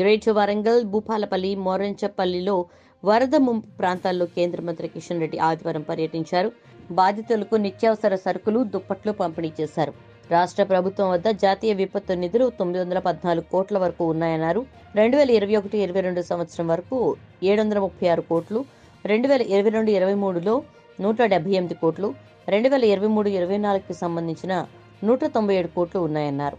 Great Warangal Bhupalpally మోరంచపల్లిలో వరద ముంపు ప్రాంతాల్లో కేంద్ర మంత్రి కిషన్ రెడ్డి ఆదివారం పర్యటించారు. బాధితులకు నిత్యావసర సరుకులు దుప్పట్లు పంపిణీ చేశారు. రాష్ట్ర ప్రభుత్వం వద్ద జాతీయ విపత్తు నిధులు తొమ్మిది వందల పద్నాలుగు కోట్ల వరకు ఉన్నాయన్నారు. రెండు వేల ఇరవై ఒకటి ఇరవై రెండు సంవత్సరం వరకు ఏడు వందల ముప్పై ఆరు కోట్లు రెండు వేల ఇరవై రెండు ఇరవై మూడులో నూట డెబ్బై ఎనిమిది కోట్లు రెండు వేల ఇరవై మూడు ఇరవై నాలుగుకి సంబంధించిన నూట తొంభై ఏడు కోట్లు ఉన్నాయన్నారు.